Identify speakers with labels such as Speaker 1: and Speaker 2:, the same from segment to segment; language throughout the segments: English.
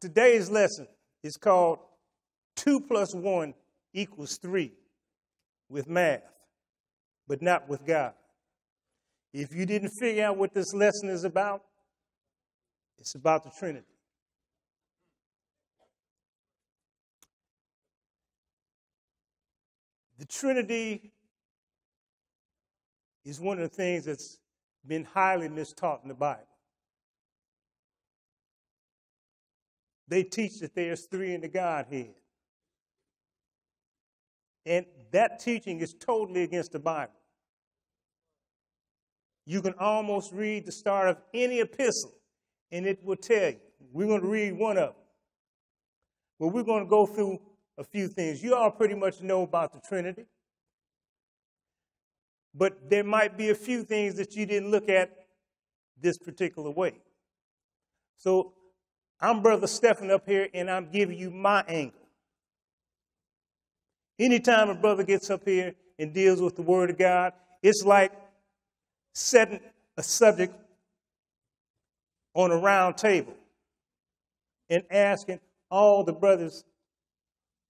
Speaker 1: Today's lesson is called 2 plus 1 equals 3 with math, but not with God. If you didn't figure out what this lesson is about, it's about the Trinity. The Trinity is one of the things that's been highly mistaught in the Bible. They teach that there's three in the Godhead. And that teaching is totally against the Bible. You can almost read the start of any epistle, and it will tell you. We're going to read one of them. But we're going to go through a few things. You all pretty much know about the Trinity. But there might be a few things that you didn't look at this particular way. So I'm Brother Stephen up here, and I'm giving you my angle. Anytime a brother gets up here and deals with the Word of God, it's like setting a subject on a round table and asking all the brothers,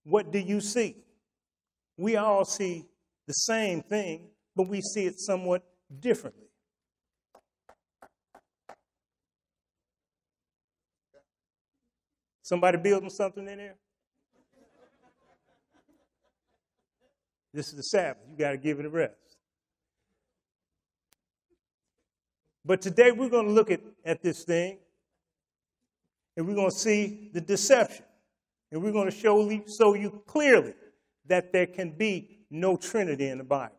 Speaker 1: What do you see? We all see the same thing, but we see it somewhat differently. Somebody building something in there? This is the Sabbath. You got to give it a rest. But today we're going to look at, at this thing and we're going to see the deception. And we're going to show show you clearly that there can be no Trinity in the Bible.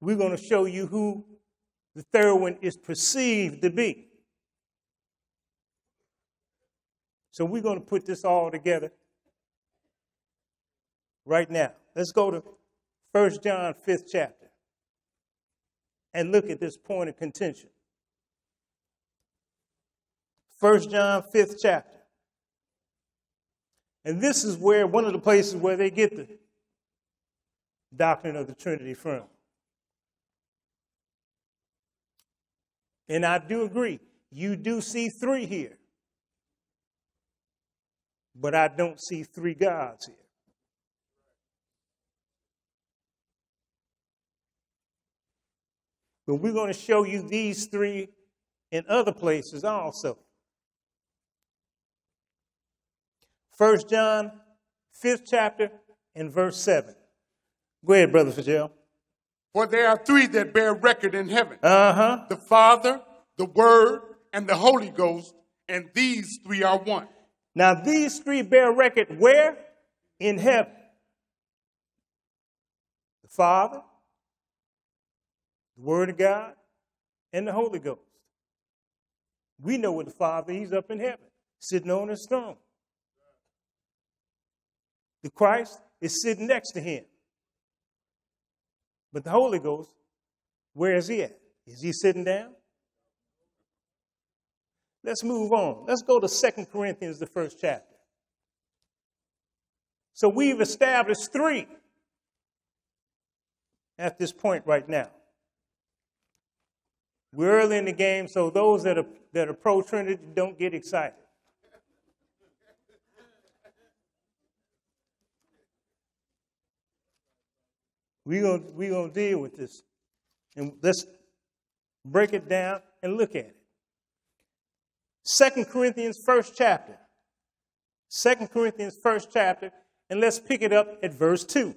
Speaker 1: We're going to show you who the third one is perceived to be. So we're going to put this all together right now. Let's go to 1 John 5th chapter and look at this point of contention. 1 John 5th chapter. And this is where one of the places where they get the doctrine of the Trinity from. And I do agree, you do see three here. But I don't see three gods here. But we're going to show you these three in other places also. First John, fifth chapter, and verse 7. Go ahead, Brother Fitzgerald.
Speaker 2: For there are three that bear record in heaven
Speaker 1: Uh huh.
Speaker 2: the Father, the Word, and the Holy Ghost, and these three are one.
Speaker 1: Now, these three bear record where? In heaven. The Father, the Word of God, and the Holy Ghost. We know with the Father, He's up in heaven, sitting on His throne. The Christ is sitting next to Him. But the Holy Ghost, where is He at? Is He sitting down? Let's move on. Let's go to Second Corinthians, the first chapter. So we've established three at this point right now. We're early in the game, so those that are, that are pro Trinity don't get excited. We're going we gonna deal with this. And let's break it down and look at it. Second Corinthians, first chapter. Second Corinthians, first chapter, and let's pick it up at verse 2.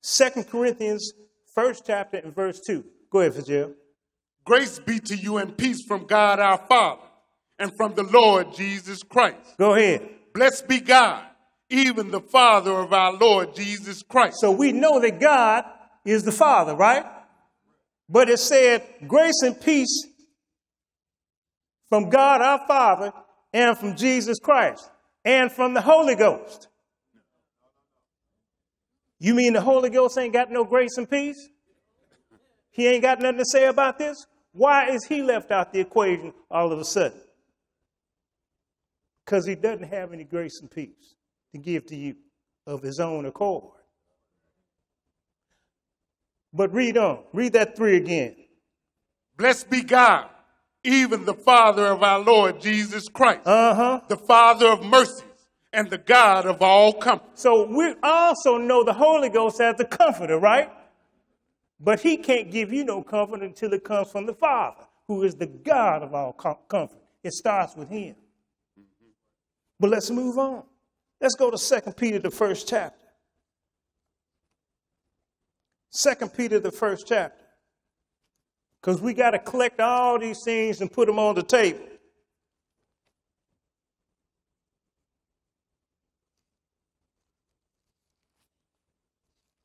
Speaker 1: Second Corinthians, first chapter, and verse 2. Go ahead, Fitzgerald.
Speaker 2: Grace be to you and peace from God our Father and from the Lord Jesus Christ.
Speaker 1: Go ahead.
Speaker 2: Blessed be God, even the Father of our Lord Jesus Christ.
Speaker 1: So we know that God is the Father, right? But it said, grace and peace from God our Father and from Jesus Christ and from the Holy Ghost. You mean the Holy Ghost ain't got no grace and peace? He ain't got nothing to say about this? Why is he left out the equation all of a sudden? Because he doesn't have any grace and peace to give to you of his own accord. But read on. Read that three again.
Speaker 2: Blessed be God, even the Father of our Lord Jesus Christ,
Speaker 1: Uh huh.
Speaker 2: the Father of mercies and the God of all comfort.
Speaker 1: So we also know the Holy Ghost as the comforter, right? But he can't give you no comfort until it comes from the Father, who is the God of all com- comfort. It starts with him. But let's move on. Let's go to 2 Peter, the first chapter. 2 Peter, the first chapter. Because we got to collect all these things and put them on the table.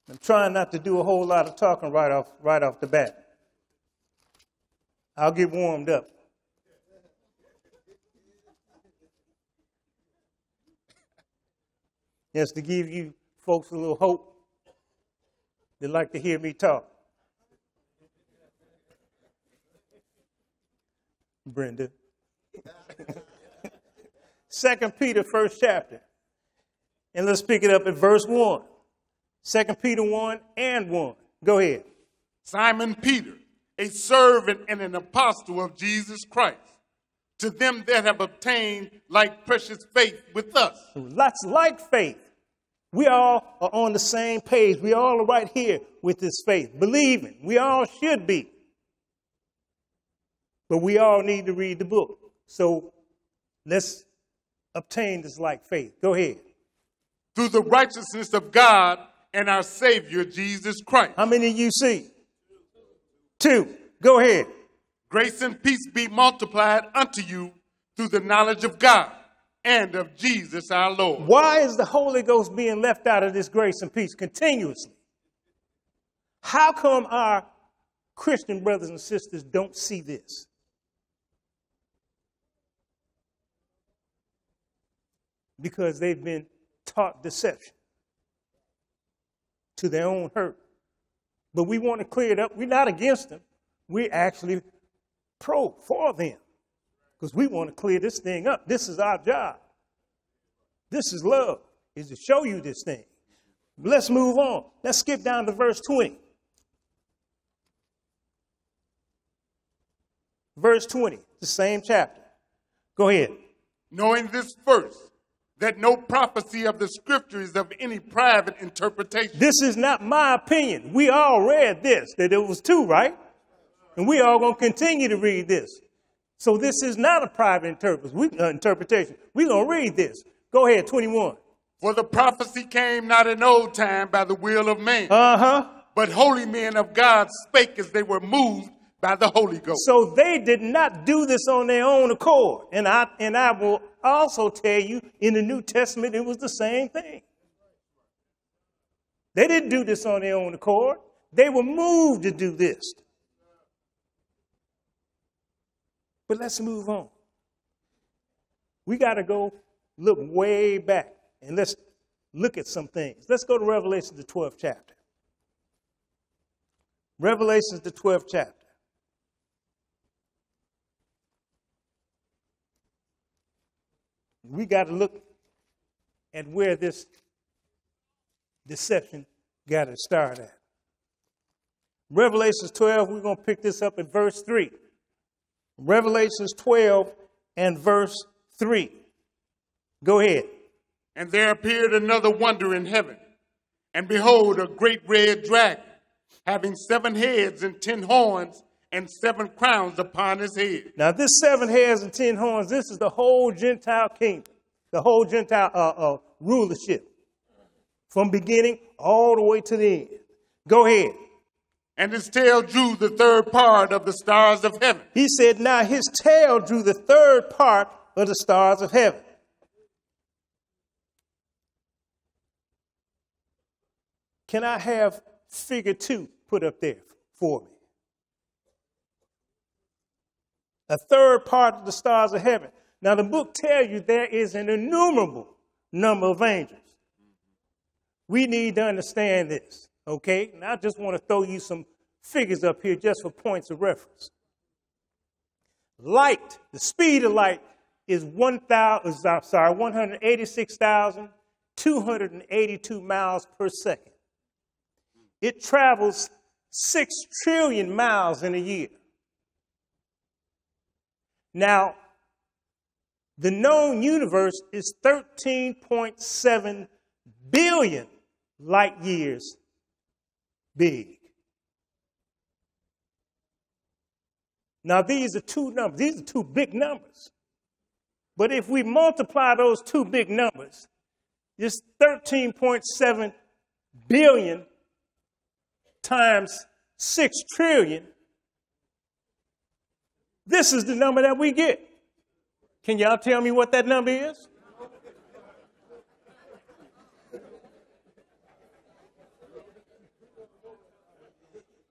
Speaker 1: I'm trying not to do a whole lot of talking right off right off the bat. I'll get warmed up. Just to give you folks a little hope. They like to hear me talk. Brenda. Second Peter, first chapter. And let's pick it up at verse 1. Second Peter 1 and 1. Go ahead.
Speaker 2: Simon Peter, a servant and an apostle of Jesus Christ, to them that have obtained like precious faith with us.
Speaker 1: Lots like faith. We all are on the same page. We all are right here with this faith, believing. We all should be. But we all need to read the book. So let's obtain this like faith. Go ahead.
Speaker 2: Through the righteousness of God and our Savior Jesus Christ.
Speaker 1: How many of you see? Two. Go ahead.
Speaker 2: Grace and peace be multiplied unto you through the knowledge of God and of Jesus our Lord.
Speaker 1: Why is the Holy Ghost being left out of this grace and peace continuously? How come our Christian brothers and sisters don't see this? Because they've been taught deception to their own hurt. But we want to clear it up. We're not against them. We're actually pro for them because we want to clear this thing up. This is our job. This is love, is to show you this thing. Let's move on. Let's skip down to verse 20. Verse 20, the same chapter. Go ahead.
Speaker 2: Knowing this first, that no prophecy of the scripture is of any private interpretation.
Speaker 1: This is not my opinion. We all read this, that it was two, right? And we all going to continue to read this. So this is not a private uh, interpretation. We're going to read this. Go ahead, 21.
Speaker 2: For the prophecy came not in old time by the will of man,
Speaker 1: Uh huh.
Speaker 2: but holy men of God spake as they were moved by the Holy Ghost.
Speaker 1: So they did not do this on their own accord. And I, and I will also tell you in the New Testament, it was the same thing. They didn't do this on their own accord. They were moved to do this. But let's move on. We got to go look way back and let's look at some things. Let's go to Revelation, the 12th chapter. Revelation, the 12th chapter. We got to look at where this deception got to start at. Revelations 12, we're going to pick this up in verse 3. Revelations 12 and verse 3. Go ahead.
Speaker 2: And there appeared another wonder in heaven. And behold, a great red dragon, having seven heads and ten horns, and seven crowns upon his head.
Speaker 1: Now, this seven heads and ten horns, this is the whole Gentile kingdom, the whole Gentile uh, uh, rulership, from beginning all the way to the end. Go ahead.
Speaker 2: And his tail drew the third part of the stars of heaven,
Speaker 1: He said, Now his tail drew the third part of the stars of heaven. Can I have figure two put up there for me? A third part of the stars of heaven. Now the book tells you there is an innumerable number of angels. We need to understand this, okay? And I just want to throw you some figures up here just for points of reference. Light, the speed of light is 1,000, is, uh, I'm sorry, 186,282 miles per second. It travels 6 trillion miles in a year. Now, the known universe is 13.7 billion light years big. Now, these are two numbers. These are two big numbers. But if we multiply those two big numbers, it's 13.7 billion times 6 trillion. This is the number that we get. Can y'all tell me what that number is?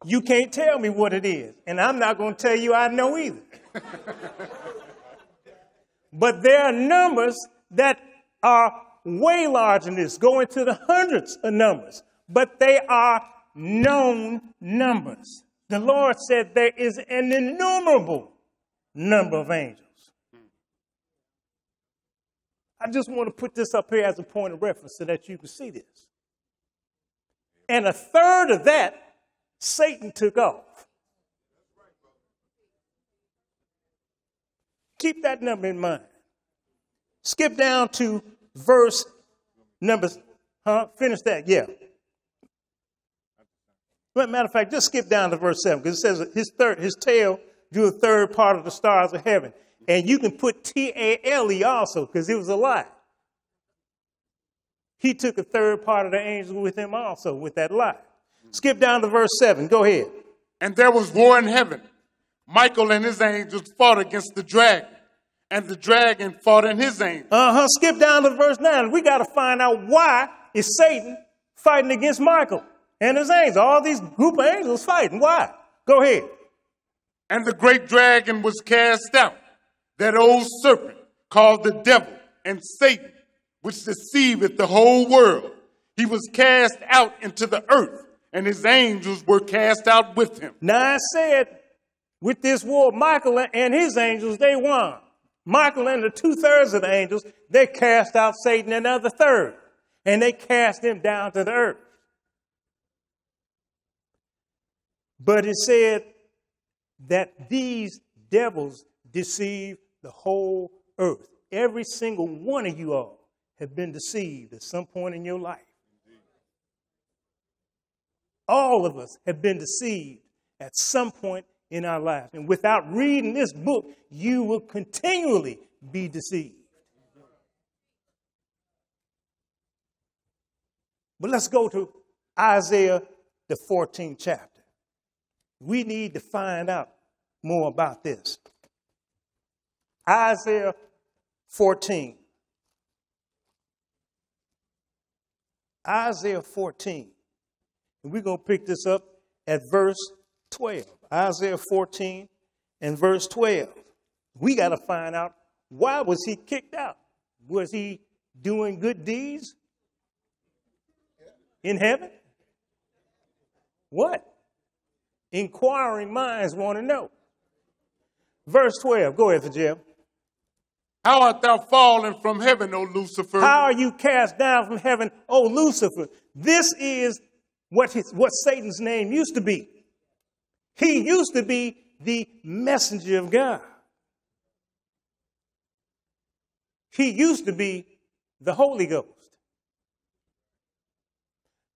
Speaker 1: You can't tell me what it is, and I'm not going to tell you I know either. but there are numbers that are way larger than this, go into the hundreds of numbers, but they are known numbers. The Lord said there is an innumerable number of angels. Hmm. I just want to put this up here as a point of reference so that you can see this. And a third of that Satan took off. Keep that number in mind. Skip down to verse number, huh? Finish that, yeah. Matter of fact, just skip down to verse 7 because it says his third, his tail drew a third part of the stars of heaven. And you can put T A L E also because it was a lie. He took a third part of the angels with him also with that lie. Skip down to verse 7. Go ahead.
Speaker 2: And there was war in heaven. Michael and his angels fought against the dragon, and the dragon fought in his angels.
Speaker 1: Uh huh. Skip down to verse 9. We got to find out why is Satan fighting against Michael and his angels. All these group of angels fighting. Why? Go ahead.
Speaker 2: And the great dragon was cast out, that old serpent called the devil and Satan, which deceiveth the whole world. He was cast out into the earth and his angels were cast out with him.
Speaker 1: Now I said, with this war, Michael and his angels, they won. Michael and the two thirds of the angels, they cast out Satan and the third, and they cast him down to the earth. But it said that these devils deceive the whole earth. Every single one of you all have been deceived at some point in your life. All of us have been deceived at some point in our lives. And without reading this book, you will continually be deceived. But let's go to Isaiah, the 14th chapter. We need to find out more about this. Isaiah 14. Isaiah 14. And we're going to pick this up at verse 12. Isaiah 14 and verse 12. We got to find out why was he kicked out? Was he doing good deeds in heaven? What? Inquiring minds want to know. Verse 12. Go ahead, Jim.
Speaker 2: How art thou fallen from heaven, O Lucifer?
Speaker 1: How are you cast down from heaven, O Lucifer? This is what, his, what Satan's name used to be. He used to be the messenger of God. He used to be the Holy Ghost.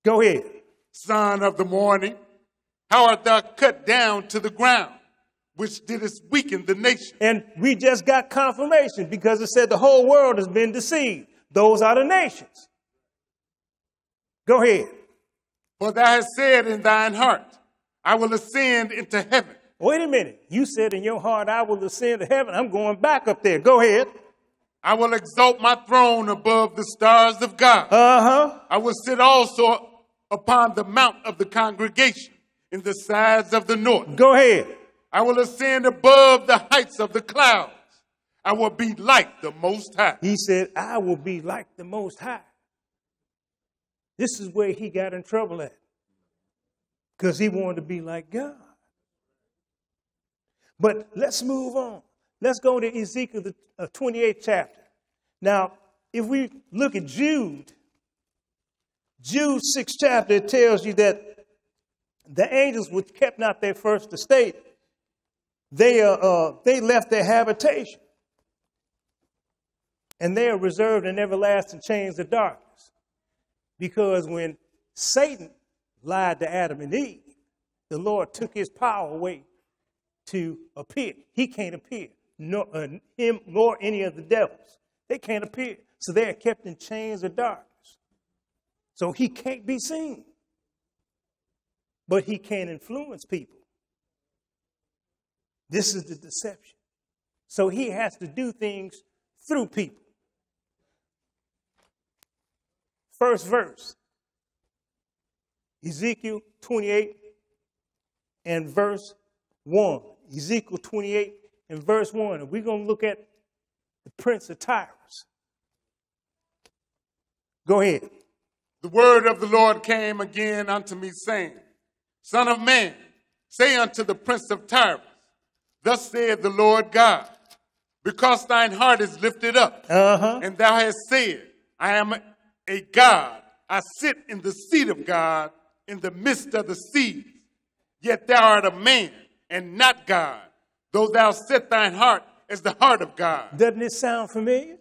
Speaker 1: Go ahead.
Speaker 2: Son of the morning, how art thou cut down to the ground, which didst weaken the nation?
Speaker 1: And we just got confirmation because it said the whole world has been deceived. Those are the nations. Go ahead.
Speaker 2: For thou hast said in thine heart, I will ascend into heaven.
Speaker 1: Wait a minute. You said in your heart, I will ascend to heaven. I'm going back up there. Go ahead.
Speaker 2: I will exalt my throne above the stars of God.
Speaker 1: Uh huh.
Speaker 2: I will sit also upon the mount of the congregation in the sides of the north.
Speaker 1: Go ahead.
Speaker 2: I will ascend above the heights of the clouds. I will be like the Most High.
Speaker 1: He said, I will be like the Most High. This is where he got in trouble at because he wanted to be like God. But let's move on. Let's go to Ezekiel, the uh, 28th chapter. Now, if we look at Jude, Jude 6 chapter, it tells you that the angels which kept not their first estate they, uh, uh, they left their habitation. And they are reserved in everlasting chains of darkness. Because when Satan lied to Adam and Eve, the Lord took his power away to appear. He can't appear, nor uh, him nor any of the devils. They can't appear. So they are kept in chains of darkness. So he can't be seen. But he can't influence people. This is the deception. So he has to do things through people. First verse Ezekiel 28 and verse 1. Ezekiel 28 and verse 1. And we're going to look at the prince of Tyrus. Go ahead.
Speaker 2: The word of the Lord came again unto me, saying, Son of man, say unto the prince of Tyrus, Thus saith the Lord God, because thine heart is lifted up,
Speaker 1: Uh-huh.
Speaker 2: and thou hast said, I am a God, I sit in the seat of God in the midst of the seas. Yet thou art a man and not God, though thou set thine heart as the heart of God.
Speaker 1: Doesn't it sound familiar?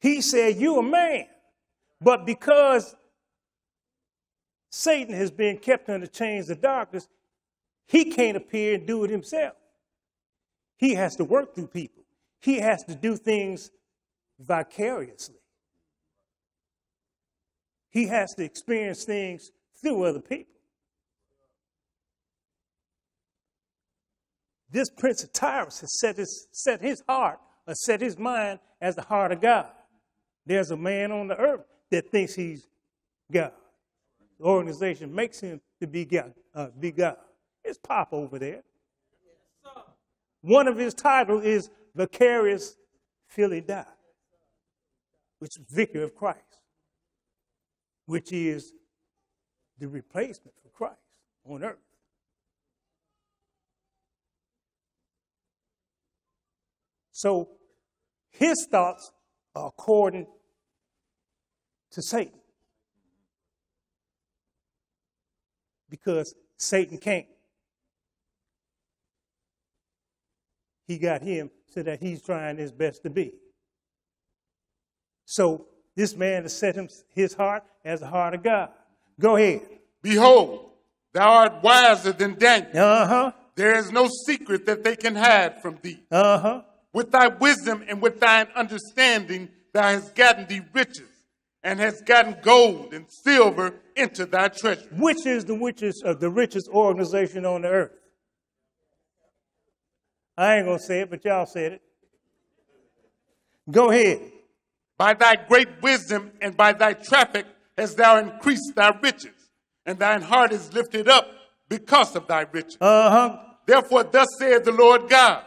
Speaker 1: He said, You a man. But because Satan has been kept under chains of darkness, he can't appear and do it himself. He has to work through people, he has to do things vicariously. He has to experience things through other people. This Prince of Tyrus has set his, set his heart, or set his mind as the heart of God. There's a man on the earth that thinks he's God. The organization makes him to be God. Uh, be God. It's Pop over there. One of his titles is Vicarius Filii Dei, which is Vicar of Christ, which is the replacement for Christ on earth. So his thoughts are according to Satan. Because Satan can't. He got him so that he's trying his best to be. So this man has set him, his heart as the heart of God. Go ahead.
Speaker 2: Behold, thou art wiser than Daniel.
Speaker 1: Uh huh.
Speaker 2: There is no secret that they can hide from thee.
Speaker 1: Uh huh.
Speaker 2: With thy wisdom and with thine understanding, thou hast gotten thee riches, and has gotten gold and silver into thy treasury.
Speaker 1: Which is the richest, uh, the richest organization on the earth? I ain't gonna say it, but y'all said it. Go ahead.
Speaker 2: By thy great wisdom and by thy traffic hast thou increased thy riches, and thine heart is lifted up because of thy riches.
Speaker 1: Uh huh.
Speaker 2: Therefore, thus saith the Lord God,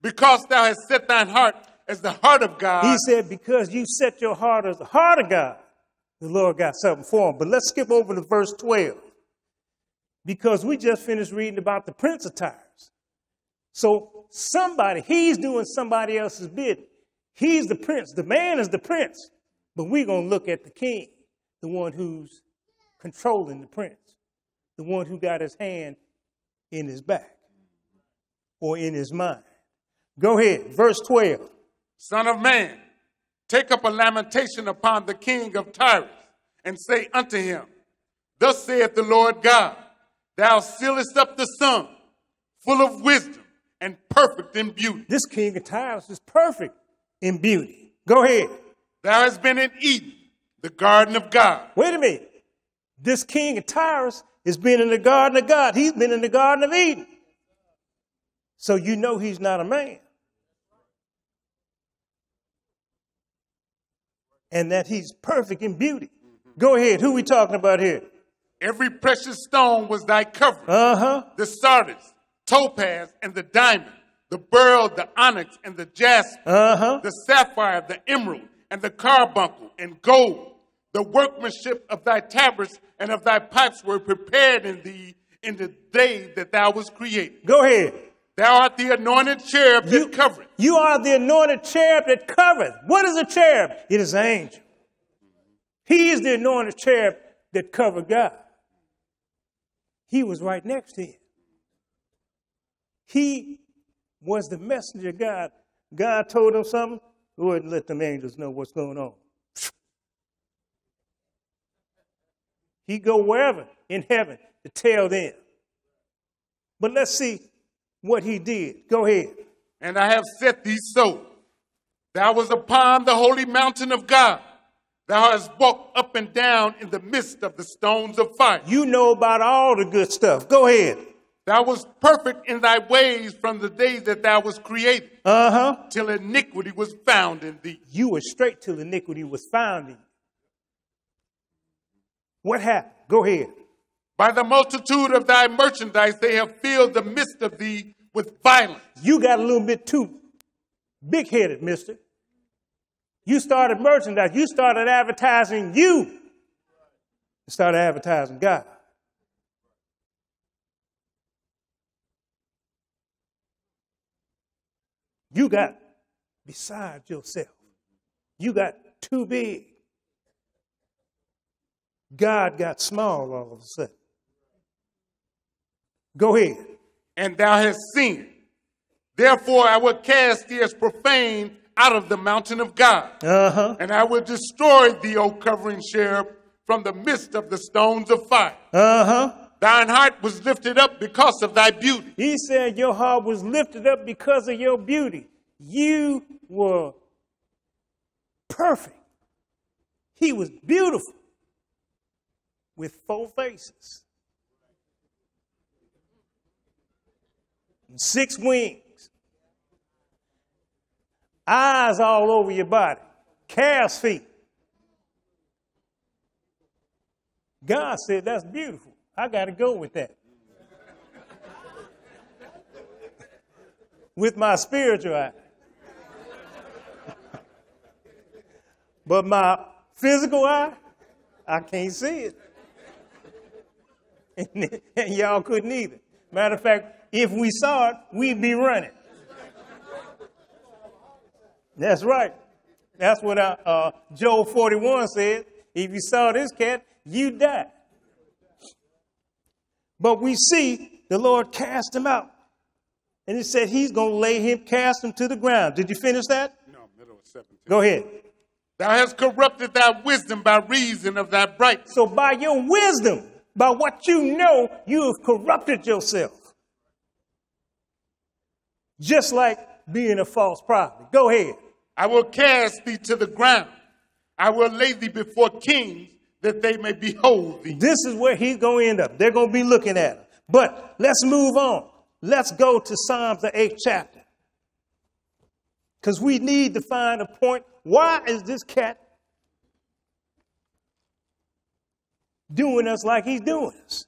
Speaker 2: because thou hast set thine heart as the heart of God.
Speaker 1: He said, because you set your heart as the heart of God, the Lord got something for him. But let's skip over to verse 12. Because we just finished reading about the Prince of Tyrus. So somebody, he's doing somebody else's bidding. He's the prince. The man is the prince. But we're going to look at the king, the one who's controlling the prince, the one who got his hand in his back or in his mind. Go ahead, verse 12.
Speaker 2: Son of man, take up a lamentation upon the king of Tyrus, and say unto him, Thus saith the Lord God, Thou sealest up the sun, full of wisdom and perfect in beauty.
Speaker 1: This king of Tyrus is perfect in beauty. Go ahead.
Speaker 2: Thou hast been in Eden, the garden of God.
Speaker 1: Wait a minute. This king of Tyrus has been in the garden of God. He's been in the garden of Eden. So you know he's not a man. And that he's perfect in beauty. Go ahead. Who we talking about here?
Speaker 2: Every precious stone was thy covering.
Speaker 1: Uh huh.
Speaker 2: the sardius, topaz, and the diamond, the beryl, the onyx, and the jasper,
Speaker 1: Uh huh.
Speaker 2: the sapphire, the emerald, and the carbuncle, and gold. The workmanship of thy tabrets and of thy pipes were prepared in thee in the day that thou was created.
Speaker 1: Go ahead.
Speaker 2: Thou art the anointed cherub
Speaker 1: You,
Speaker 2: that covereth.
Speaker 1: you are the anointed cherub that covereth. What is a cherub? It is an angel. He is the anointed cherub that covered God. He was right next to him. He was the messenger of God. God told him something, and let them angels know what's going on. He go wherever in heaven to tell them. But let's see what he did. Go ahead.
Speaker 2: And I have set thee so. Thou was upon the holy mountain of God. Thou hast walked up and down in the midst of the stones of fire.
Speaker 1: You know about all the good stuff. Go ahead.
Speaker 2: Thou was perfect in thy ways from the day that thou was created,
Speaker 1: Uh huh.
Speaker 2: till iniquity was found in thee.
Speaker 1: You were straight till iniquity was found in you. What happened? Go ahead.
Speaker 2: By the multitude of thy merchandise, they have filled the midst of thee with violence.
Speaker 1: You got a little bit too big headed, mister. You started merchandise. You started advertising you. You started advertising God. You got beside yourself. You got too big. God got small all of a sudden. Go ahead.
Speaker 2: and thou hast sinned. Therefore, I will cast thee as profane out of the mountain of God,
Speaker 1: Uh huh.
Speaker 2: and I will destroy thee, O covering cherub, from the midst of the stones of fire.
Speaker 1: Uh huh.
Speaker 2: Thine heart was lifted up because of thy beauty.
Speaker 1: He said your heart was lifted up because of your beauty. You were perfect. He was beautiful with four faces, six wings, eyes all over your body, calf's feet. God said, That's beautiful. I got to go with that. with my spiritual eye. but my physical eye, I can't see it. And, and y'all couldn't either. Matter of fact, if we saw it, we'd be running. That's right. That's what uh, uh, Job 41 said. If you saw this cat, you die. But we see the Lord cast him out. And he said he's going to lay him, cast him to the ground. Did you finish that?
Speaker 2: No, middle of 17.
Speaker 1: Go ahead.
Speaker 2: Thou hast corrupted thy wisdom by reason of thy brightness.
Speaker 1: So by your wisdom, by what you know, you have corrupted yourself. Just like being a false prophet. Go ahead.
Speaker 2: I will cast thee to the ground. I will lay thee before kings that they may behold thee.
Speaker 1: This is where he's going to end up. They're going to be looking at him. But let's move on. Let's go to Psalms, the eighth chapter. Because we need to find a point. Why is this cat doing us like he's doing us?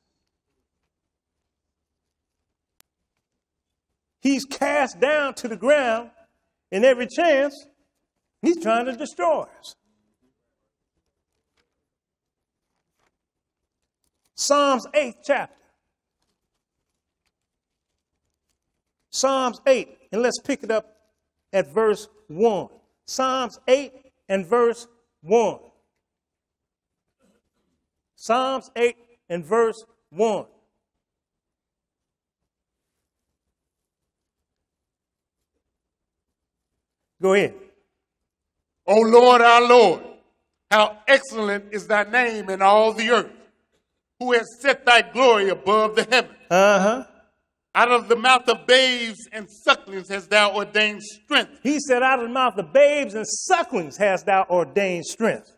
Speaker 1: He's cast down to the ground, and every chance, he's trying to destroy us. Psalms 8th chapter. Psalms 8, and let's pick it up at verse 1. Psalms 8 and verse 1. Psalms 8 and verse 1. Go ahead.
Speaker 2: O Lord, our Lord, how excellent is thy name in all the earth, who has set thy glory above the heaven.
Speaker 1: Uh huh.
Speaker 2: Out of the mouth of babes and sucklings hast thou ordained strength.
Speaker 1: He said, Out of the mouth of babes and sucklings hast thou ordained strength.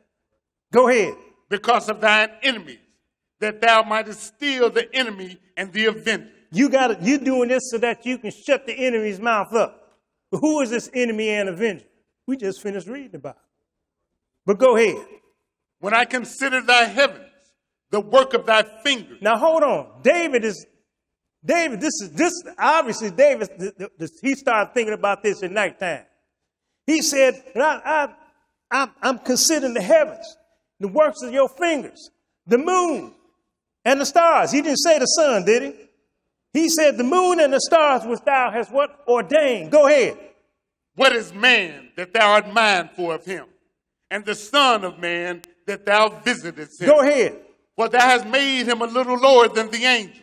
Speaker 1: Go ahead.
Speaker 2: because of thine enemies, that thou mightest steal the enemy and the avenger.
Speaker 1: You got it. You're doing this so that you can shut the enemy's mouth up. But who is this enemy and avenger? We just finished reading about. It. But go ahead.
Speaker 2: When I consider thy heavens, the work of thy fingers,
Speaker 1: Now hold on. David is David. This is this obviously David. th- th- this- He started thinking about this at nighttime. He said, I, I, I'm, I'm considering the heavens, the works of your fingers, the moon and the stars. He didn't say the sun, did he? He said the moon and the stars which thou hast what ordained. Go ahead.
Speaker 2: what is man that thou art mindful of him? And the Son of Man that thou visitest him.
Speaker 1: Go ahead.
Speaker 2: For thou hast made him a little lower than the angels,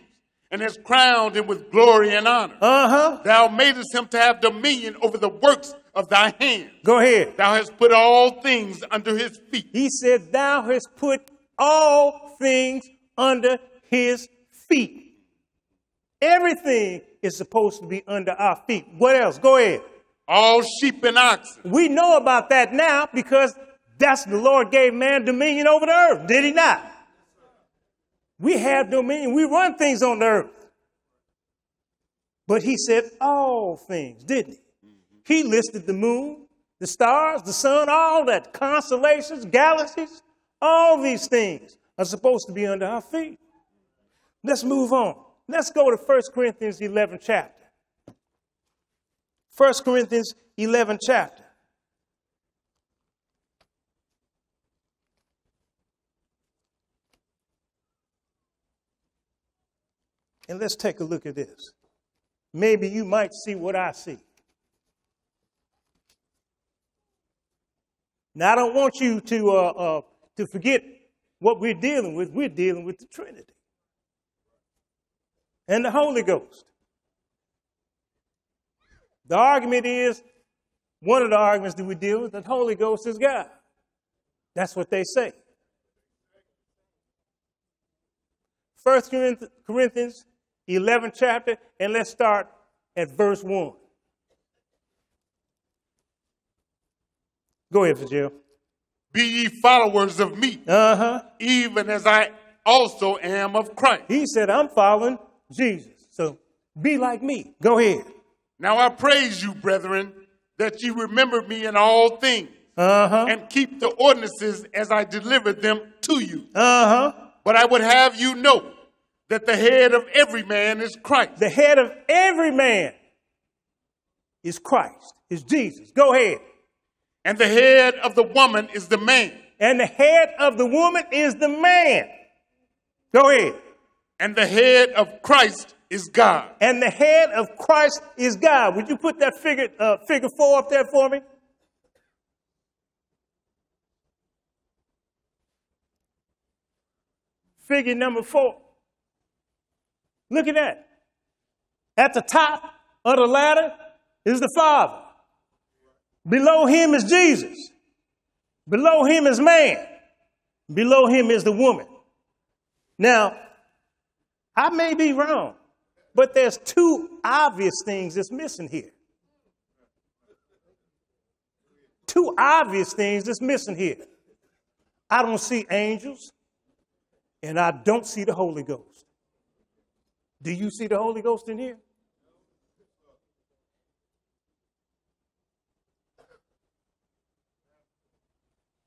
Speaker 2: and has crowned him with glory and honor.
Speaker 1: Uh huh.
Speaker 2: Thou madest him to have dominion over the works of thy hand.
Speaker 1: Go ahead.
Speaker 2: Thou hast put all things under his feet.
Speaker 1: He said, Thou hast put all things under his feet. Everything is supposed to be under our feet. What else? Go ahead.
Speaker 2: All sheep and oxen.
Speaker 1: We know about that now because that's the Lord gave man dominion over the earth, did he not? We have dominion. We run things on the earth. But he said all things, didn't he? Mm-hmm. He listed the moon, the stars, the sun, all that, constellations, galaxies, all these things are supposed to be under our feet. Let's move on. Let's go to 1 Corinthians 11 chapter. 1 Corinthians 11 chapter. And let's take a look at this. Maybe you might see what I see. Now, I don't want you to, uh, uh, to forget what we're dealing with. We're dealing with the Trinity and the Holy Ghost. The argument is one of the arguments that we deal with that the Holy Ghost is God. That's what they say. First Corinthians 11 chapter, and let's start at verse 1. Go ahead, Fitzgerald.
Speaker 2: Be ye followers of me,
Speaker 1: Uh huh.
Speaker 2: even as I also am of Christ.
Speaker 1: He said, I'm following Jesus. So be like me. Go ahead.
Speaker 2: Now I praise you, brethren, that ye remember me in all things,
Speaker 1: Uh huh.
Speaker 2: and keep the ordinances as I delivered them to you.
Speaker 1: Uh huh.
Speaker 2: But I would have you know that the head of every man is Christ,
Speaker 1: The head of every man is Christ, is Jesus. Go ahead.
Speaker 2: and the head of the woman is the man,
Speaker 1: And the head of the woman is the man. Go ahead.
Speaker 2: And the head of Christ is God.
Speaker 1: And the head of Christ is God. Would you put that figure, uh, figure four up there for me? Figure number four. Look at that. At the top of the ladder is the Father. Below him is Jesus. Below him is man. Below him is the woman. Now, I may be wrong, but there's two obvious things that's missing here. Two obvious things that's missing here. I don't see angels, and I don't see the Holy Ghost. Do you see the Holy Ghost in here?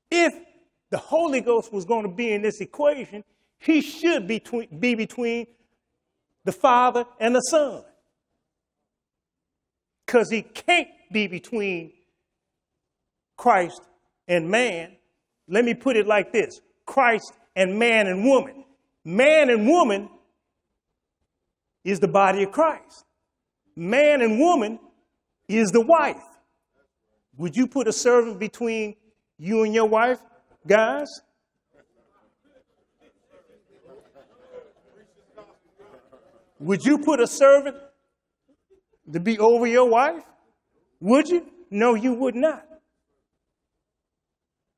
Speaker 1: If the Holy Ghost was going to be in this equation, he should be, be between the Father and the Son. Because he can't be between Christ and man. Let me put it like this Christ and man and woman. Man and woman is the body of Christ. Man and woman is the wife. Would you put a servant between you and your wife, guys? Would you put a servant to be over your wife? Would you? No, you would not.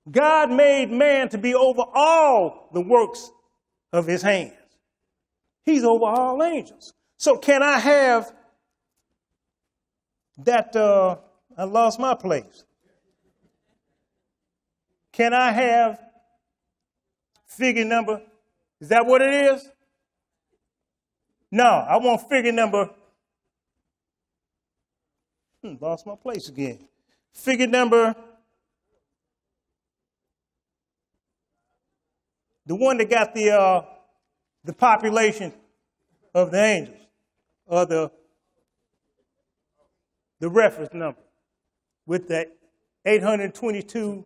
Speaker 1: God made man to be over all the works of his hands. He's over all angels. So can I have that? Uh, I lost my place. Can I have figure number? Is that what it is? No, I want figure number. Hmm, lost my place again. Figure number. The one that got the uh, the population of the angels, or the the reference number, with that 822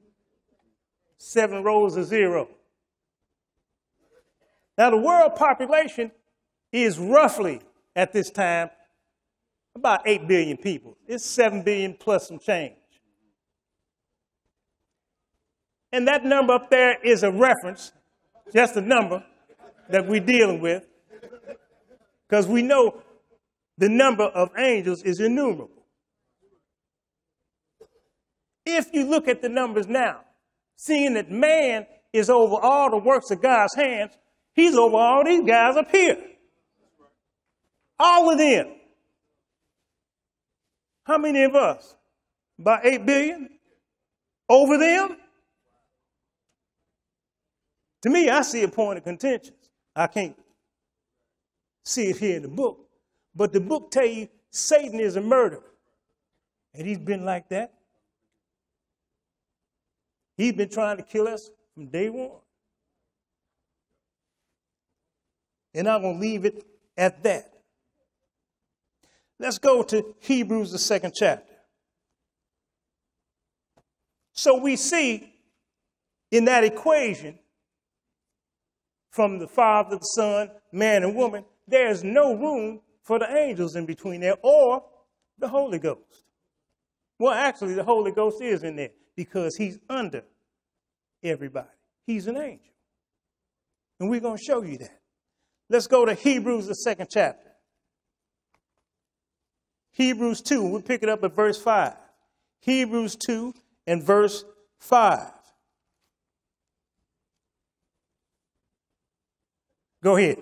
Speaker 1: seven rows of zero. Now, the world population is roughly at this time about 8 billion people. It's 7 billion plus some change. And that number up there is a reference, just a number that we're dealing with. Because we know the number of angels is innumerable. If you look at the numbers now, seeing that man is over all the works of God's hands, he's over all these guys up here. All of them. How many of us? About 8 billion? Over them? To me, I see a point of contention. I can't see it here in the book. But the book tell you Satan is a murderer. And he's been like that. He's been trying to kill us from day one. And I'm going to leave it at that. Let's go to Hebrews, the second chapter. So we see in that equation from the Father, the Son, man, and woman, there's no room for the angels in between there or the Holy Ghost. Well, actually, the Holy Ghost is in there because he's under everybody. He's an angel. And we're going to show you that. Let's go to Hebrews, the second chapter. Hebrews 2, we'll pick it up at verse 5. Hebrews 2 and verse 5. Go ahead.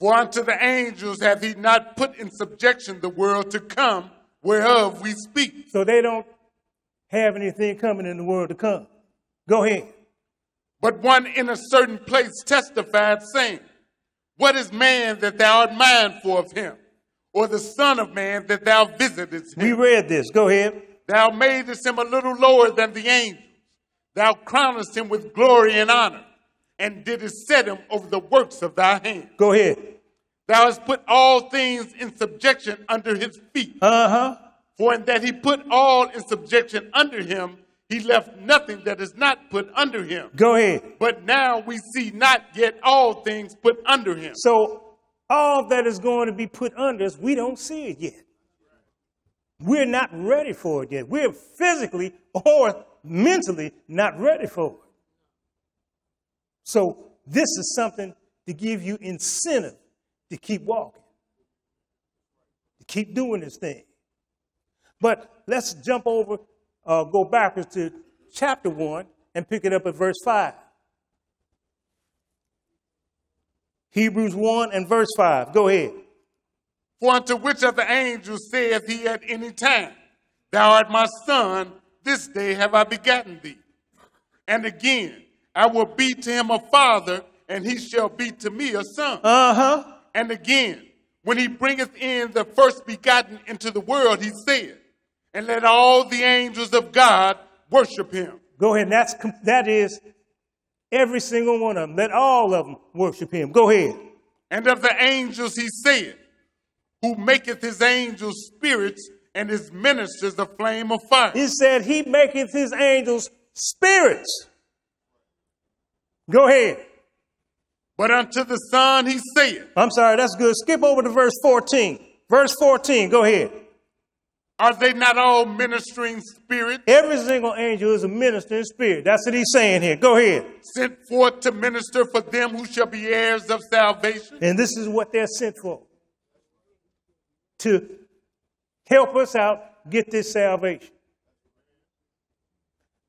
Speaker 2: For unto the angels hath he not put in subjection the world to come, whereof we speak.
Speaker 1: So they don't have anything coming in the world to come. Go ahead.
Speaker 2: But one in a certain place testified, saying, What is man that thou art mindful of him? Or the Son of Man that thou visitest him?
Speaker 1: We read this. Go ahead.
Speaker 2: Thou madest him a little lower than the angels. Thou crownest him with glory and honor, and didst set him over the works of thy hand.
Speaker 1: Go ahead.
Speaker 2: Thou hast put all things in subjection under his feet.
Speaker 1: Uh huh.
Speaker 2: For in that he put all in subjection under him, he left nothing that is not put under him.
Speaker 1: Go ahead.
Speaker 2: But now we see not yet all things put under him.
Speaker 1: So all that is going to be put under us, we don't see it yet. We're not ready for it yet. We're physically or mentally not ready for it. So this is something to give you incentive to keep walking, to keep doing this thing. But let's jump over, uh, go backwards to chapter 1 and pick it up at verse 5. Hebrews 1 and verse 5. Go ahead.
Speaker 2: For unto which of the angels saith he at any time, Thou art my son, this day have I begotten thee? And again, I will be to him a father, and he shall be to me a son.
Speaker 1: Uh huh.
Speaker 2: And again, when he bringeth in the first begotten into the world, he said, And let all the angels of God worship him.
Speaker 1: Go ahead. That's that is every single one of them. Let all of them worship him. Go ahead.
Speaker 2: And of the angels he said, Who maketh his angels spirits and his ministers a flame of fire.
Speaker 1: He said he maketh his angels spirits. Go ahead.
Speaker 2: But unto the Son he said,
Speaker 1: I'm sorry, that's good. Skip over to verse 14. Verse 14, go ahead.
Speaker 2: Are they not all ministering spirits
Speaker 1: Every single angel is a ministering spirit. That's what he's saying here. Go ahead.
Speaker 2: sent forth to minister for them who shall be heirs of salvation?
Speaker 1: And this is what they're sent for to help us out get this salvation.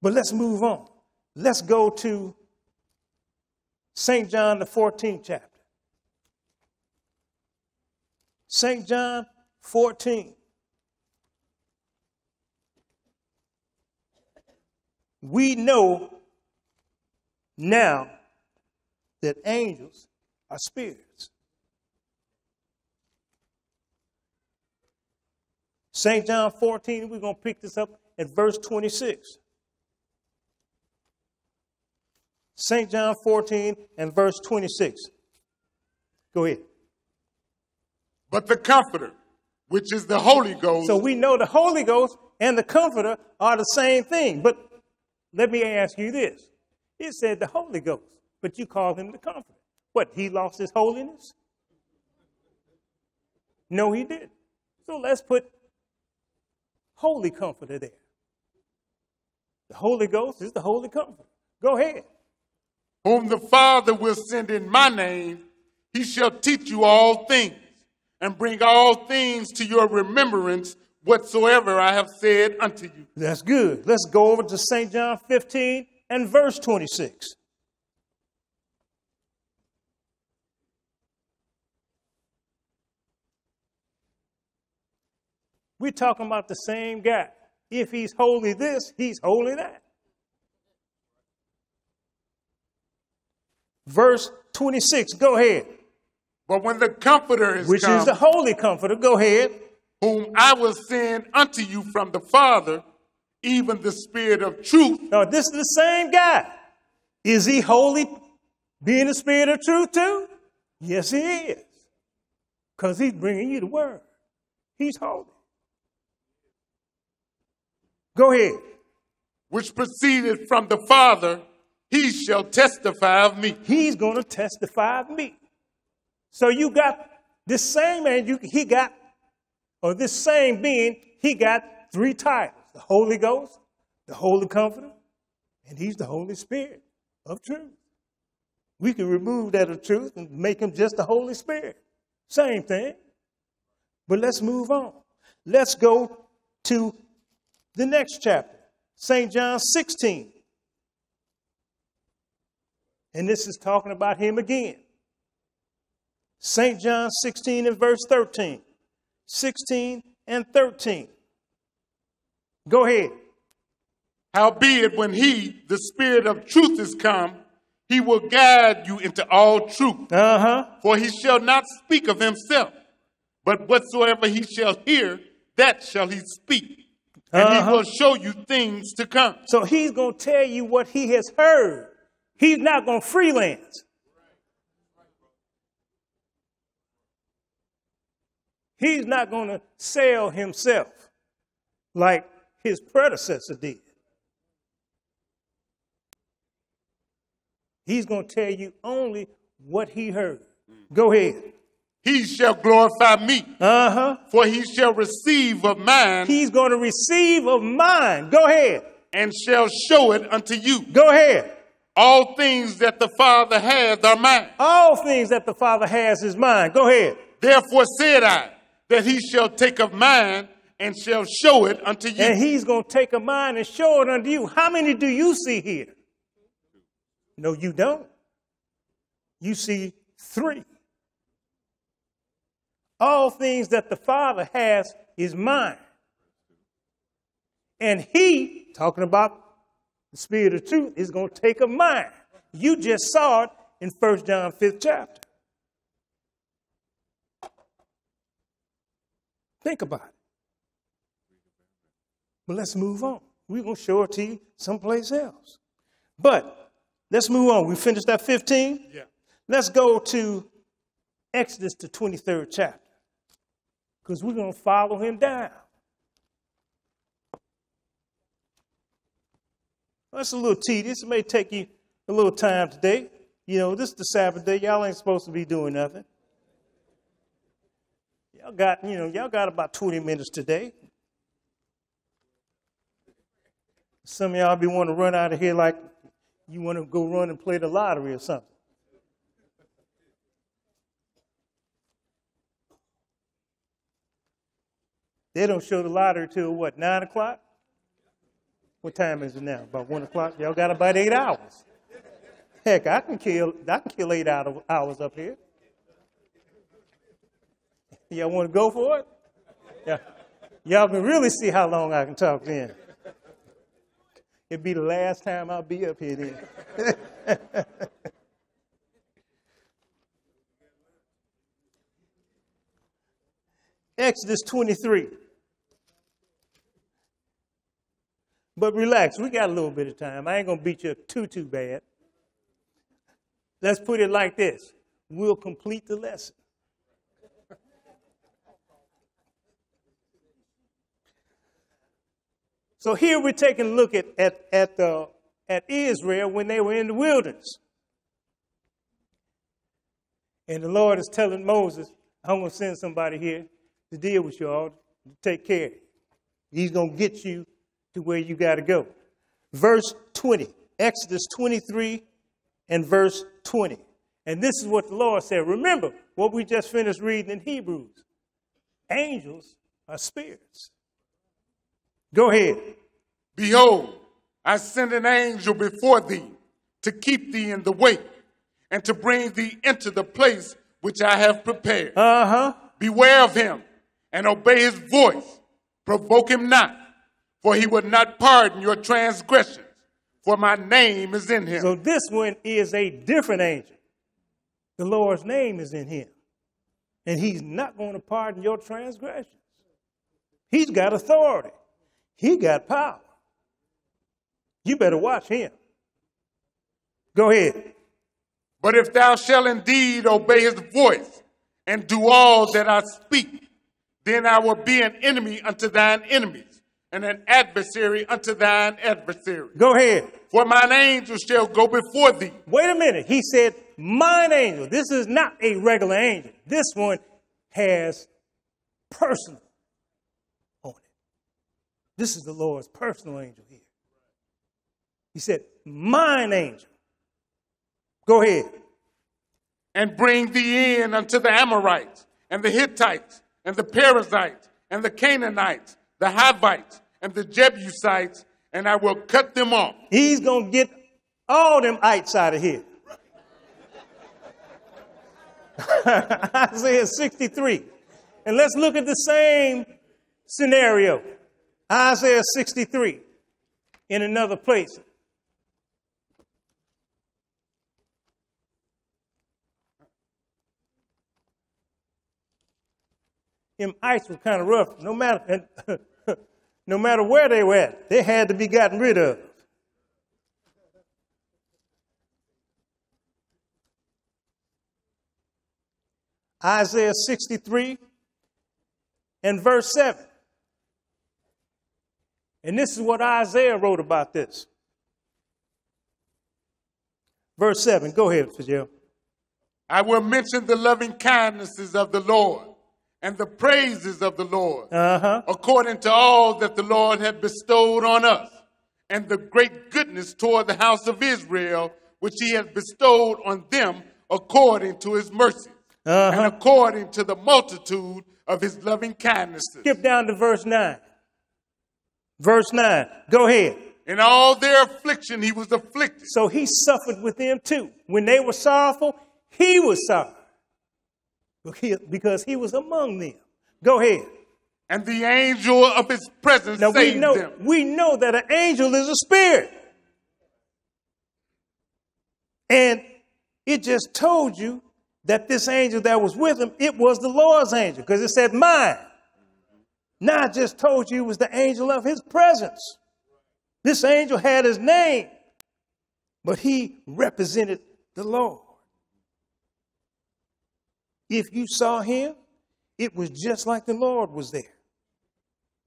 Speaker 1: But let's move on. Let's go to St. John, the 14th chapter. St. John 14. We know now that angels are spirits. St. John 14, we're going to pick this up at verse 26. St. John 14 and verse 26. Go ahead.
Speaker 2: But the Comforter, which is the Holy Ghost,
Speaker 1: So we know the Holy Ghost and the Comforter are the same thing. But let me ask you this. It said the Holy Ghost, but you call him the Comforter. What, he lost his holiness? No, he didn't. So let's put Holy Comforter there. The Holy Ghost is the Holy Comforter. Go ahead.
Speaker 2: whom the Father will send in my name, he shall teach you all things and bring all things to your remembrance whatsoever I have said unto you.
Speaker 1: That's good. Let's go over to St. John 15 and verse 26. We're talking about the same guy. If he's holy this, he's holy that. Verse 26, go ahead.
Speaker 2: But when the Comforter is
Speaker 1: Which
Speaker 2: come,
Speaker 1: is the Holy Comforter, go ahead.
Speaker 2: Whom I will send unto you from the Father, even the Spirit of truth,
Speaker 1: Now, this is the same guy. Is he holy, being the spirit of truth too? Yes, he is. Because he's bringing you the word. He's holy. Go ahead.
Speaker 2: which proceeded from the Father, he shall testify of me.
Speaker 1: He's going to testify of me. So you got this same man, you, he got, or this same being, he got three titles the Holy Ghost, the Holy Comforter, and he's the Holy Spirit of truth. We can remove that of truth and make him just the Holy Spirit. Same thing. But let's move on. Let's go to the next chapter, St. John 16. And this is talking about him again. St. John 16 and verse 13. 16 and 13. Go ahead.
Speaker 2: Howbeit, when he, the Spirit of truth, is come, he will guide you into all truth.
Speaker 1: Uh huh.
Speaker 2: For he shall not speak of himself, but whatsoever he shall hear, that shall he speak. And
Speaker 1: Uh-huh.
Speaker 2: he will show you things to come.
Speaker 1: So he's going to tell you what he has heard. He's not going to freelance. He's not going to sell himself like his predecessor did. He's going to tell you only what he heard. Go ahead.
Speaker 2: He shall glorify me,
Speaker 1: Uh huh.
Speaker 2: for he shall receive of mine
Speaker 1: He's going to receive of mine. Go ahead.
Speaker 2: and shall show it unto you.
Speaker 1: Go ahead.
Speaker 2: All things that the Father has are mine.
Speaker 1: All things that the Father has is mine. Go ahead.
Speaker 2: Therefore said I, that he shall take of mine and shall show it unto you.
Speaker 1: And he's going to take a mine and show it unto you. How many do you see here? No, you don't. You see three. All things that the Father has is mine. And he, talking about the Spirit of truth, is going to take of mine. You just saw it in 1 John 5th chapter. Think about it. But let's move on. We're going to show it to you someplace else. But let's move on. We finished that 15.
Speaker 2: Yeah.
Speaker 1: Let's go to Exodus, the 23rd chapter, because we're going to follow him down. That's a little tedious. It may take you a little time today. You know, this is the Sabbath day. Y'all ain't supposed to be doing nothing. Y'all got, you know, y'all got about 20 minutes today. Some of y'all be wanting to run out of here like you want to go run and play the lottery or something. They don't show the lottery till what, nine o'clock? What time is it now? About one o'clock? Y'all got about eight hours. Heck, I can kill I can kill eight hour- hours up here. Y'all want to go for it? Yeah. Y'all can really see how long I can talk then. It'd be the last time I'll be up here then. Exodus 23. But relax, we got a little bit of time. I ain't going to beat you up too, too bad. Let's put it like this we'll complete the lesson. So here we're taking a look at, at, at, uh, at Israel when they were in the wilderness. And the Lord is telling Moses, I'm going to send somebody here to deal with y'all, to take care. He's going to get you to where you got to go. Verse 20, Exodus 23 and verse 20. And this is what the Lord said. Remember what we just finished reading in Hebrews. Angels are spirits. Go ahead.
Speaker 2: Behold, I send an angel before thee to keep thee in the way and to bring thee into the place which I have prepared.
Speaker 1: Uh huh.
Speaker 2: Beware of him and obey his voice. Provoke him not, for he will not pardon your transgressions, for my name is in him.
Speaker 1: So this one is a different angel. The Lord's name is in him. And he's not going to pardon your transgressions. He's got authority. He got power. You better watch him. Go ahead.
Speaker 2: But if thou shalt indeed obey his voice and do all that I speak, then I will be an enemy unto thine enemies and an adversary unto thine adversary.
Speaker 1: Go ahead.
Speaker 2: For mine angel shall go before thee.
Speaker 1: Wait a minute. He said, Mine angel. This is not a regular angel. This one has personal. This is the Lord's personal angel here. He said, Mine angel. Go ahead.
Speaker 2: And bring thee in unto the Amorites and the Hittites and the Perizzites and the Canaanites, the Hivites and the Jebusites, and I will cut them off.
Speaker 1: He's going to get all them ites out of here. Isaiah 63. And let's look at the same scenario. Isaiah 63 in another place. Them ites were kind of rough. No matter, and no matter where they were at, they had to be gotten rid of. Isaiah 63 and verse 7. And this is what Isaiah wrote about this. Verse 7. Go ahead, Fitzgerald.
Speaker 2: I will mention the loving kindnesses of the Lord and the praises of the Lord,
Speaker 1: Uh-huh.
Speaker 2: according to all that the Lord had bestowed on us, and the great goodness toward the house of Israel, which he has bestowed on them according to his mercy, and
Speaker 1: Uh-huh.
Speaker 2: according to the multitude of his loving kindnesses.
Speaker 1: Skip down to verse 9. Verse 9. Go ahead.
Speaker 2: In all their affliction he was afflicted,
Speaker 1: So he suffered with them too. When they were sorrowful, he was sorry. Because he was among them. Go ahead.
Speaker 2: and the angel of his presence
Speaker 1: Now we
Speaker 2: saved
Speaker 1: know
Speaker 2: them.
Speaker 1: we know that an angel is a spirit. And it just told you that this angel that was with him, it was the Lord's angel, because it said mine. Now I just told you it was the angel of his presence. This angel had his name, but he represented the Lord. If you saw him, it was just like the Lord was there.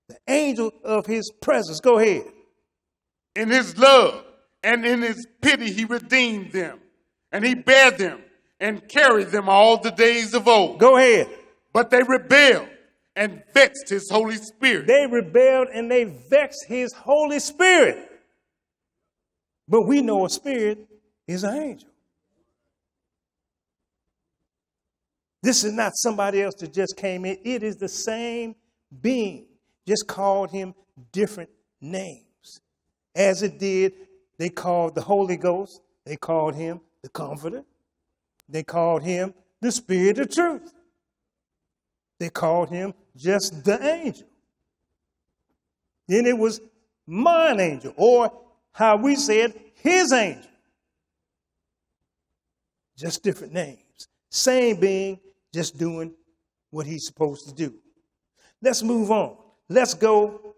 Speaker 1: The angel of his presence. Go ahead.
Speaker 2: In his love and in his pity, he redeemed them, and he bare them and carried them all the days of old.
Speaker 1: Go ahead.
Speaker 2: But they rebelled and vexed his Holy Spirit.
Speaker 1: They rebelled and they vexed his Holy Spirit. But we know a spirit is an angel. This is not somebody else that just came in. It is the same being, just called him different names. As it did, they called the Holy Ghost, they called him the Comforter, they called him the Spirit of Truth, they called him just the angel. Then it was mine angel, or how we said, his angel. Just different names. Same being, just doing what he's supposed to do. Let's move on. Let's go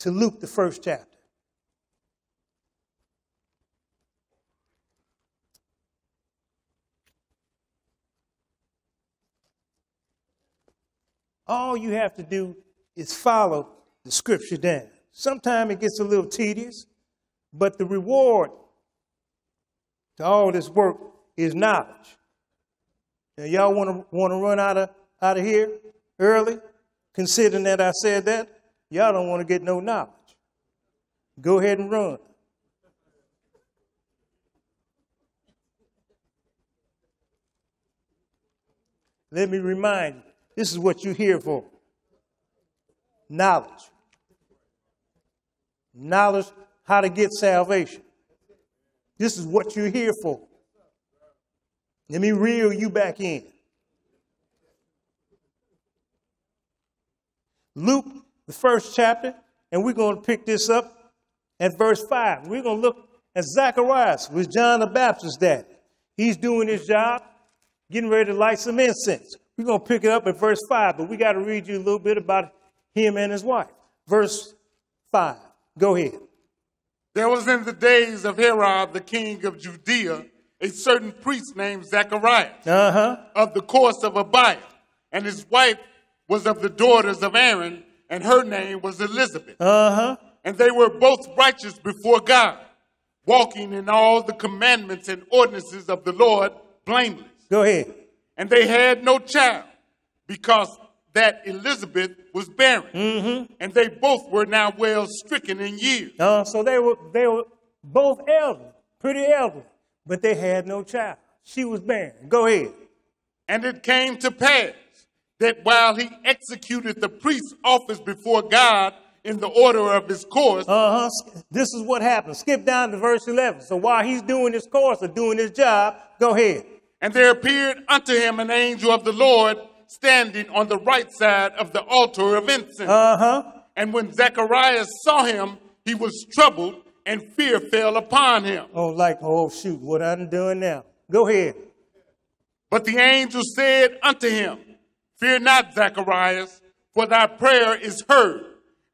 Speaker 1: to Luke, the first chapter. All you have to do is follow the scripture down. Sometimes it gets a little tedious, but the reward to all this work is knowledge. Now, y'all want to want to run out of out of here early, considering that I said that. Y'all don't want to get no knowledge. Go ahead and run. Let me remind you this is what you're here for knowledge. Knowledge how to get salvation. This is what you're here for. Let me reel you back in. Luke, the first chapter, and we're going to pick this up at verse 5. We're going to look at Zacharias, was John the Baptist's dad. He's doing his job, getting ready to light some incense. We're going to pick it up at verse 5, but we got to read you a little bit about him and his wife. Verse 5. Go ahead.
Speaker 2: There was in the days of Herod, the king of Judea, a certain priest named Zacharias
Speaker 1: Uh-huh.
Speaker 2: of the course of Abia, and his wife was of the daughters of Aaron, and her name was Elizabeth.
Speaker 1: Uh-huh.
Speaker 2: And they were both righteous before God, walking in all the commandments and ordinances of the Lord blameless.
Speaker 1: Go ahead.
Speaker 2: And they had no child, because that Elizabeth was barren. And they both were now well stricken in years.
Speaker 1: Uh, so they were they were both elderly, pretty elderly, but they had no child. She was barren. Go ahead.
Speaker 2: And it came to pass that while he executed the priest's office before God in the order of his course,
Speaker 1: Uh huh. This is what happened. Skip down to verse 11. So while he's doing his course or doing his job, go ahead.
Speaker 2: And there appeared unto him an angel of the Lord standing on the right side of the altar of incense.
Speaker 1: Uh huh.
Speaker 2: and when Zacharias saw him, he was troubled, and fear fell upon him.
Speaker 1: Oh, like, oh, shoot, what I'm doing now. Go ahead.
Speaker 2: But the angel said unto him, Fear not, Zacharias, for thy prayer is heard,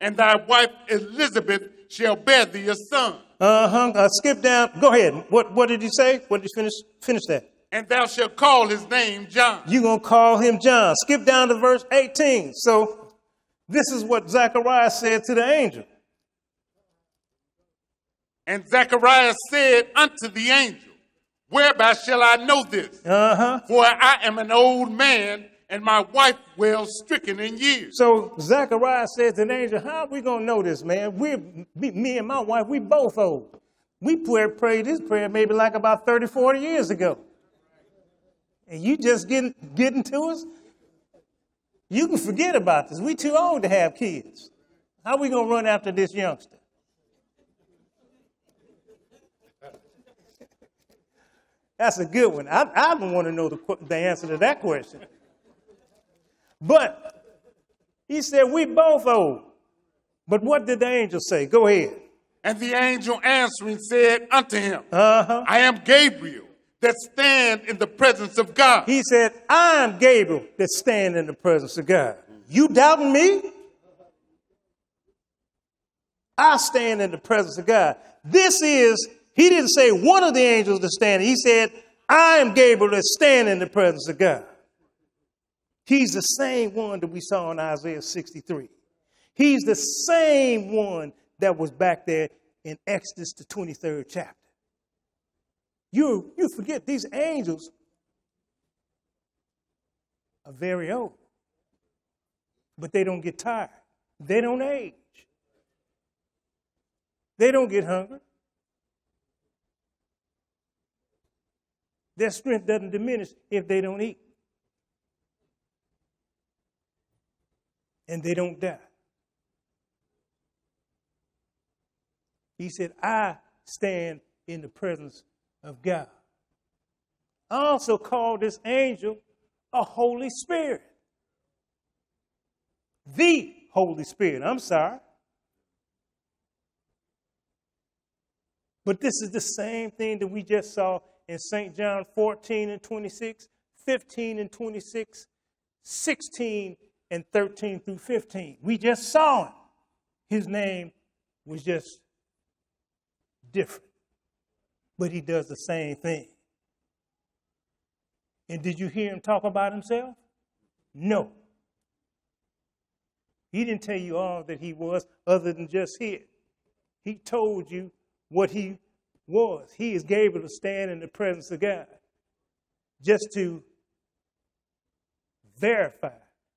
Speaker 2: and thy wife Elizabeth shall bear thee a son,
Speaker 1: Uh huh. Uh, skip down. Go ahead. What What did he say? What did he finish? Finish that.
Speaker 2: And thou shalt call his name John.
Speaker 1: You're going to call him John. Skip down to verse 18. So this is what Zacharias said to the angel.
Speaker 2: And Zacharias said unto the angel, Whereby shall I know this?
Speaker 1: Uh huh.
Speaker 2: For I am an old man, and my wife well stricken in years.
Speaker 1: So Zacharias said to the angel, How are we going to know this, man? We're, me, me and my wife, we both old. We prayed, prayed this prayer maybe like about 30, 40 years ago. And you just getting, getting to us? You can forget about this. We too old to have kids. How we going to run after this youngster? That's a good one. I, I don't want to know the, the answer to that question. But he said, We both old. But what did the angel say? Go ahead.
Speaker 2: And the angel answering said unto him,
Speaker 1: Uh huh.
Speaker 2: I am Gabriel that stand in the presence of God.
Speaker 1: He said, I'm Gabriel that stand in the presence of God. You doubting me? I stand in the presence of God. This is, he didn't say one of the angels that stand. He said, I am Gabriel that stand in the presence of God. He's the same one that we saw in Isaiah 63. He's the same one that was back there in Exodus, the 23rd chapter. You, you forget these angels are very old, but they don't get tired. They don't age. They don't get hungry. Their strength doesn't diminish if they don't eat. And they don't die. He said, I stand in the presence of God. I also call this angel a Holy Spirit. The Holy Spirit. I'm sorry. But this is the same thing that we just saw in St. John 14 and 26, 15 and 26, 16 and 13 through 15. We just saw him. His name was just different, but he does the same thing. And did you hear him talk about himself? No. He didn't tell you all that he was other than just here. He told you what he was. He is able to stand in the presence of God just to verify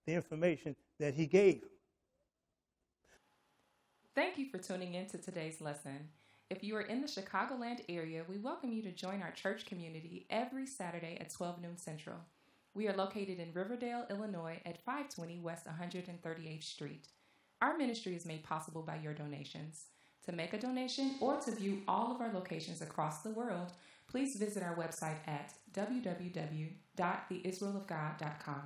Speaker 1: the information that he gave.
Speaker 3: Thank you for tuning in to today's lesson. If you are in the Chicagoland area, we welcome you to join our church community every Saturday at 12 noon Central. We are located in Riverdale, Illinois at 520 West 138th Street. Our ministry is made possible by your donations. To make a donation or to view all of our locations across the world, please visit our website at www.theisraelofgod.com.